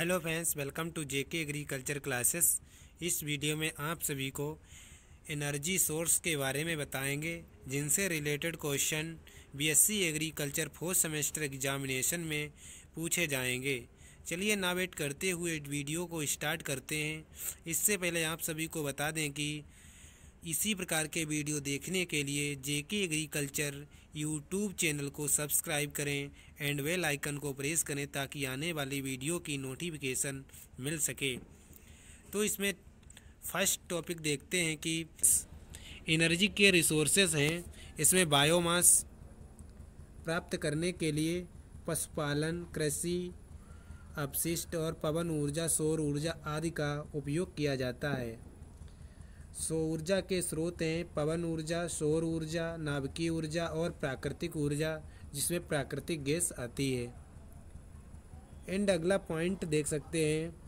Hello friends, welcome to JK agriculture classes. इस video में आप सभी को एनर्जी सोर्स के बारे में बताएँगे, जिनसे related question BSc agriculture fourth semester examination में पूछे जाएँगे। चलिए ना वेट करते हुए वीडियो को स्टार्ट करते हैं। इससे पहले आप सभी को बता दें कि इसी प्रकार के वीडियो देखने के लिए जेके एग्रीकल्चर यूट्यूब चैनल को सब्सक्राइब करें एंड वेल आइकन को प्रेस करें ताकि आने वाली वीडियो की नोटिफिकेशन मिल सके। तो इसमें फ़र्स्ट टॉपिक देखते हैं कि एनर्जी के रिसोर्सेज हैं। इसमें बायोमास प्राप्त करने के लिए पशुपालन, कृषि, अपशिष्ट और पवन ऊर्जा, सौर ऊर्जा आदि का उपयोग किया जाता है। सौर ऊर्जा के स्रोत हैं पवन ऊर्जा, सौर ऊर्जा, नाभिकीय ऊर्जा और प्राकृतिक ऊर्जा, जिसमें प्राकृतिक गैस आती है। एंड अगला पॉइंट देख सकते हैं।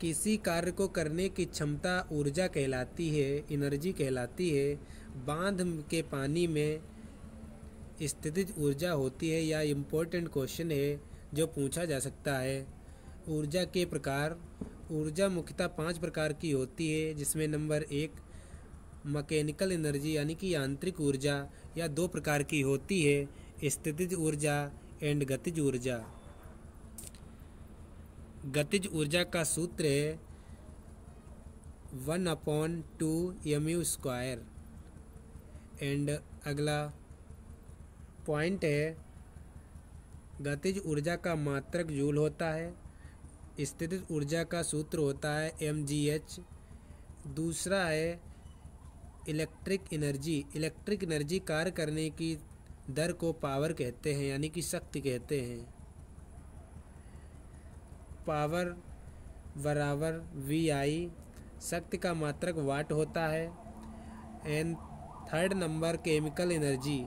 किसी कार्य को करने की क्षमता ऊर्जा कहलाती है, एनर्जी कहलाती है। बाँध के पानी में स्थितिज ऊर्जा होती है या इम्पोर्टेंट क्वेश्चन है जो पूछा जा सकता है। ऊर्जा के प्रकार ऊर्जा मुख्यतः पाँच प्रकार की होती है, जिसमें नंबर एक मैकेनिकल एनर्जी यानी कि यांत्रिक ऊर्जा या दो प्रकार की होती है, स्थितिज ऊर्जा एंड गतिज ऊर्जा। गतिज ऊर्जा का सूत्र है one upon two m u square. And अगला पॉइंट है, गतिज ऊर्जा का मात्रक जूल होता है। स्थितिज ऊर्जा का सूत्र होता है एम जी एच दूसरा है इलेक्ट्रिक एनर्जी इलेक्ट्रिक एनर्जी कार्य करने की दर को पावर कहते हैं, यानी कि शक्ति कहते हैं। पावर बराबर वी आई शक्ति का मात्रक वाट होता है। And third number chemical energy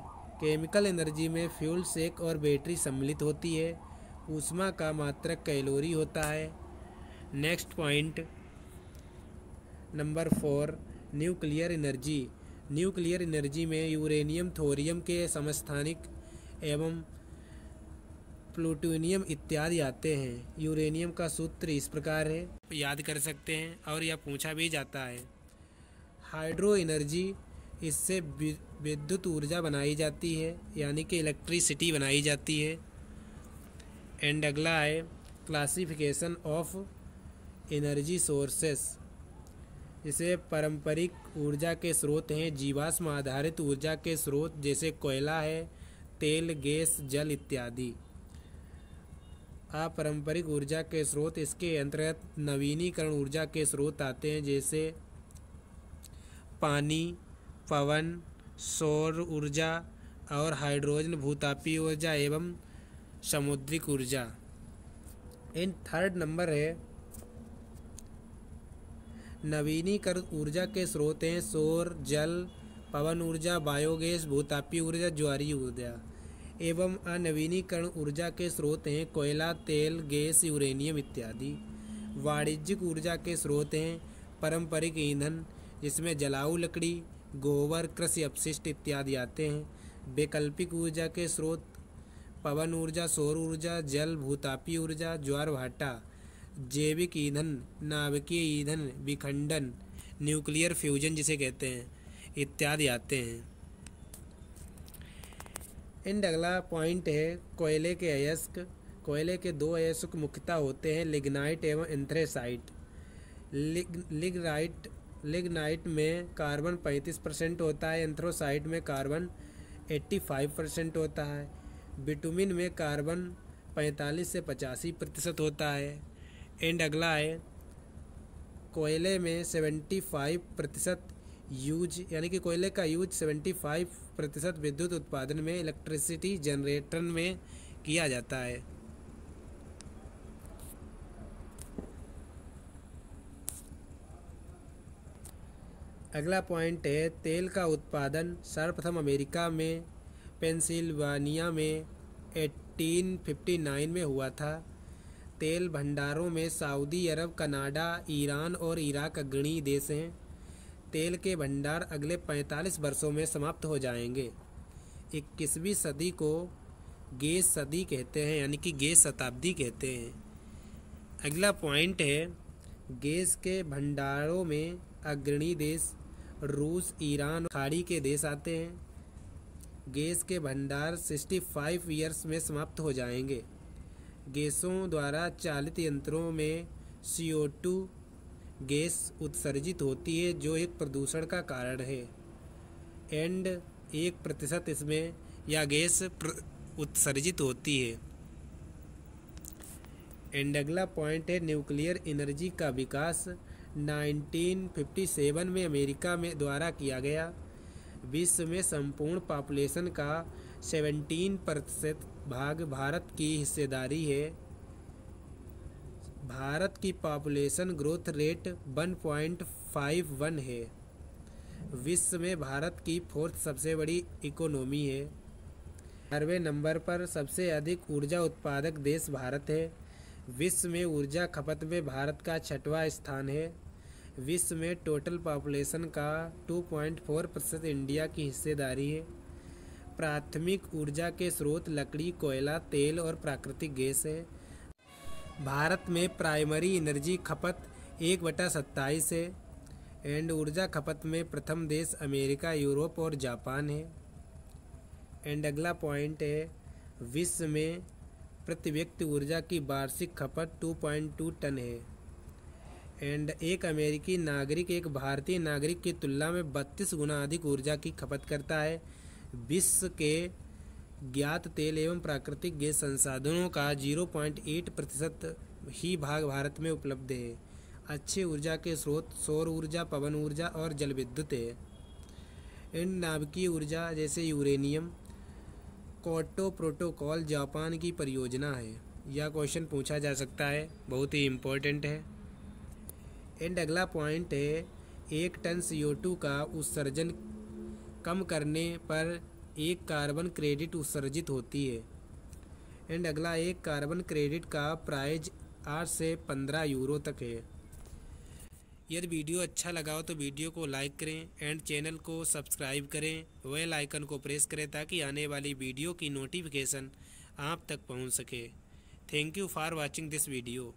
chemical energy में फ्यूल सेक और बैटरी सम्मिलित होती है। ऊष्मा का मात्रक कैलोरी होता है। Next point number four nuclear energy nuclear energy में यूरेनियम थोरियम के समस्थानिक एवं प्लूटोनियम इत्यादि आते हैं। यूरेनियम का सूत्र इस प्रकार है। याद कर सकते हैं और यह पूछा भी जाता है। हाइड्रो एनर्जी इससे विद्युत ऊर्जा बनाई जाती है, यानी कि इलेक्ट्रिसिटी बनाई जाती है। एंड अगला है क्लासिफिकेशन ऑफ़ एनर्जी सोर्सेस जिसे पारंपरिक ऊर्जा के स्रोत हैं, जीवाश्म आधारित ऊर्जा के स्रोत जैसे कोयला है, तेल, गैस, जल इत्यादि। अपारंपरिक ऊर्जा के स्रोत इसके अंतर्गत नवीनीकरण ऊर्जा के स्रोत आते हैं, जैसे पानी, पवन, सौर ऊर्जा और हाइड्रोजन, भूतापी ऊर्जा एवं समुद्रिक ऊर्जा। इन थर्ड नंबर है, नवीनीकृत ऊर्जा के स्रोत हैं सौर, जल, पवन ऊर्जा, बायोगैस, भूतापी ऊर्जा, ज्वारी ऊर्जा। एवं अनवीनीकरण ऊर्जा के स्रोत हैं कोयला, तेल, गैस, यूरेनियम इत्यादि। वाणिज्यिक ऊर्जा के स्रोत हैं पारंपरिक ईंधन, जिसमें जलाऊ लकड़ी, गोबर, कृषि अपशिष्ट इत्यादि आते हैं। वैकल्पिक ऊर्जा के स्रोत पवन ऊर्जा, सौर ऊर्जा, जल, भूतापी ऊर्जा, ज्वार भाटा, जैविक ईंधन, नाभिकीय ईंधन, विखंडन, न्यूक्लियर फ्यूजन जिसे कहते हैं, इत्यादि आते हैं। एंड अगला पॉइंट है, कोयले के अयस्क। कोयले के दो अयस्क मुख्यतः होते हैं, लिग्नाइट एवं एंथ्रेसाइट। लिग, लिग्नाइट लिग्नाइट में कार्बन 35 परसेंट होता है, एंथ्रोसाइट में कार्बन 85 परसेंट होता है। बिटुमिन में कार्बन 45 से पचासी प्रतिशत होता है। एंड अगला है, कोयले में 75 प्रतिशत यूज़, यानी कि कोयले का यूज़ 75 प्रतिशत विद्युत उत्पादन में इलेक्ट्रिसिटी जनरेटर में किया जाता है। अगला पॉइंट है, तेल का उत्पादन सर्वप्रथम अमेरिका में पेंसिल्वानिया में 1859 में हुआ था। तेल भंडारों में सऊदी अरब, कनाडा, ईरान और इराक अग्रणी देश हैं। तेल के भंडार अगले 45 वर्षों में समाप्त हो जाएँगे। इक्कीसवीं सदी को गैस सदी कहते हैं, यानी कि गैस शताब्दी कहते हैं। अगला पॉइंट है, गैस के भंडारों में अग्रणी देश रूस, ईरान, खाड़ी के देश आते हैं। गैस के भंडार 65 ईयर्स में समाप्त हो जाएँगे। गैसों द्वारा चालित यंत्रों में CO2 गैस उत्सर्जित होती है, जो एक प्रदूषण का कारण है। एंड एक प्रतिशत इसमें या गैस उत्सर्जित होती है। एंड अगला पॉइंट है न्यूक्लियर एनर्जी का विकास। 1957 में अमेरिका में द्वारा किया गया विश्व में संपूर्ण पॉपुलेशन का 17 प्रतिशत भाग भारत की हिस्सेदारी है। भारत की पॉपुलेशन ग्रोथ रेट 1.51 है। विश्व में भारत की फोर्थ सबसे बड़ी इकोनॉमी है। अरवे नंबर पर सबसे अधिक ऊर्जा उत्पादक देश भारत है। विश्व में ऊर्जा खपत में भारत का छठवां स्थान है। विश्व में टोटल पॉपुलेशन का 2.4 प्रतिशत इंडिया की हिस्सेदारी है। प्राथमिक ऊर्जा के स्रोत लकड़ी, कोयला, तेल और प्राकृतिक गैस है। भारत में प्राइमरी एनर्जी खपत एक बटा सत्ताईस है एंड ऊर्जा खपत में प्रथम देश अमेरिका, यूरोप और जापान है। एंड अगला पॉइंट है, विश्व में प्रति व्यक्ति ऊर्जा की वार्षिक खपत 2.2 टन है। एंड एक अमेरिकी नागरिक, एक भारतीय नागरिक की तुलना में बत्तीस गुना अधिक ऊर्जा की खपत करता है। विश्व के ज्ञात तेल एवं प्राकृतिक गैस संसाधनों का 0.8 प्रतिशत ही भाग भारत में उपलब्ध है। अच्छे ऊर्जा के स्रोत सौर ऊर्जा, पवन ऊर्जा और जल विद्युत है। इन नाभिकीय ऊर्जा जैसे यूरेनियम कोटो प्रोटोकॉल जापान की परियोजना है। यह क्वेश्चन पूछा जा सकता है, बहुत ही इम्पोर्टेंट है। एंड अगला पॉइंट है, एक टन सी का उत्सर्जन कम करने पर एक कार्बन क्रेडिट उत्सर्जित होती है। एंड अगला, एक कार्बन क्रेडिट का प्राइज आठ से पंद्रह यूरो तक है। यदि वीडियो अच्छा लगा हो तो वीडियो को लाइक करें एंड चैनल को सब्सक्राइब करें। वेल आइकन को प्रेस करें ताकि आने वाली वीडियो की नोटिफिकेशन आप तक पहुँच सके। Thank you for watching this video